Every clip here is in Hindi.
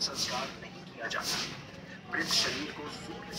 संस्कार नहीं किया जाता मृत शरीर को सूर्य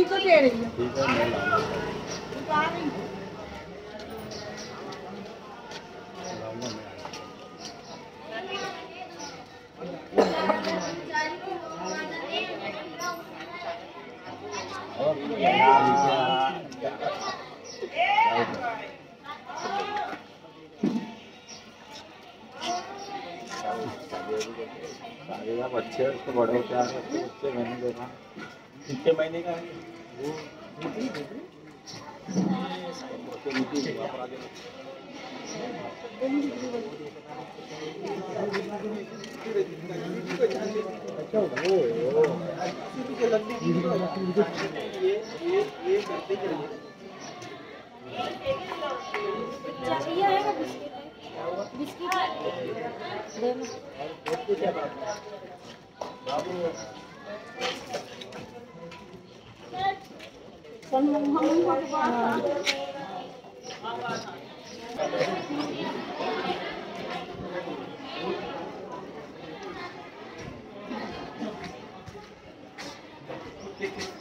यही तो दे रही है है अच्छे उसको बड़े होते हैं बच्चे मैंने देखा कितने महीने का है ये? तो नीचे वहाँ पर आ चाहिए है बिस्किट। बिस्किट। दे con không không không qua Thank you.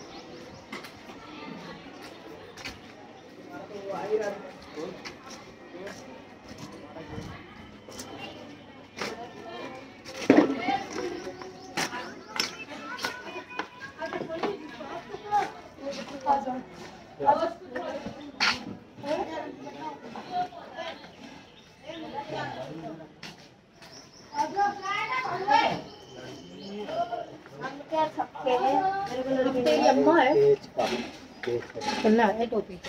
क्या थके हैं मेरे को लड़की अम्मा है। पन्ना है टोपी।